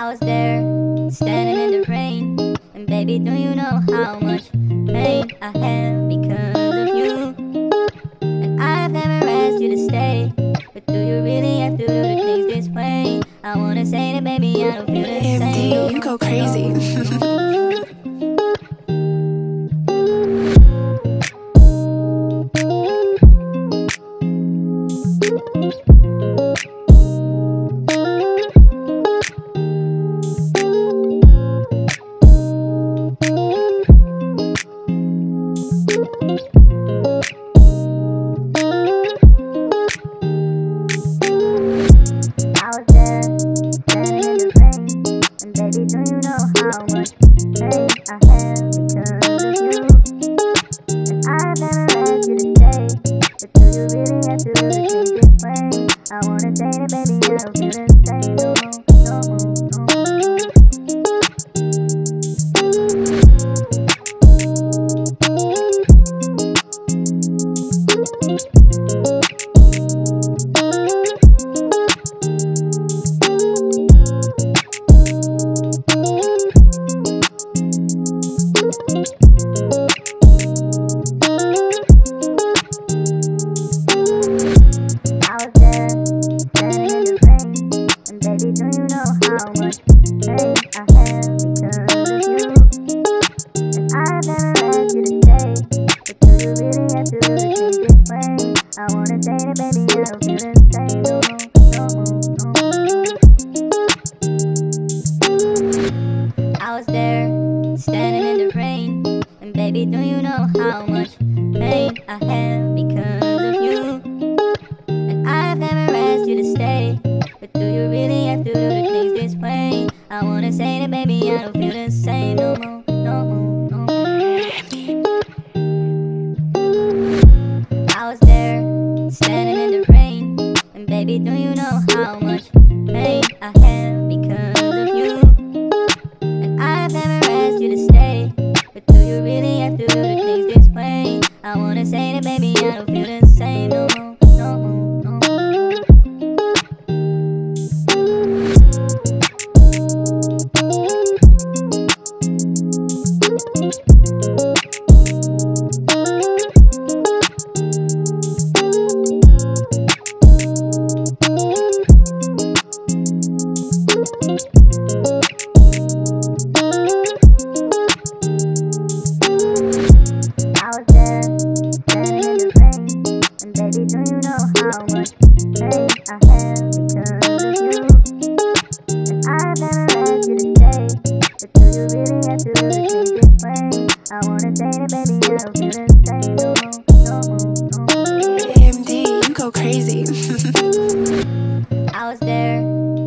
I was there, standing in the rain. And baby, do you know how much pain I have because of you? And I've never asked you to stay. But do you really have to do the things this way? I wanna say that, baby, I don't feel the same. AMD, you go crazy. I was there, standing in the rain. And baby, do you know how much pain I have because of you? And I've never asked you to stay. But do you really have to do things this way? I wanna say that, baby, I don't feel the same no more, no more. Do the things this way? I wanna say that, baby, I don't feel the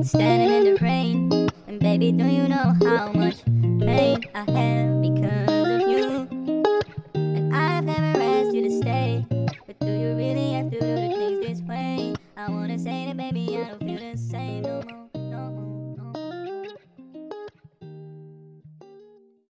standing in the rain. And baby, do you know how much pain I have because of you? And I've never asked you to stay. But do you really have to do the things this way? I wanna say that, baby, I don't feel the same.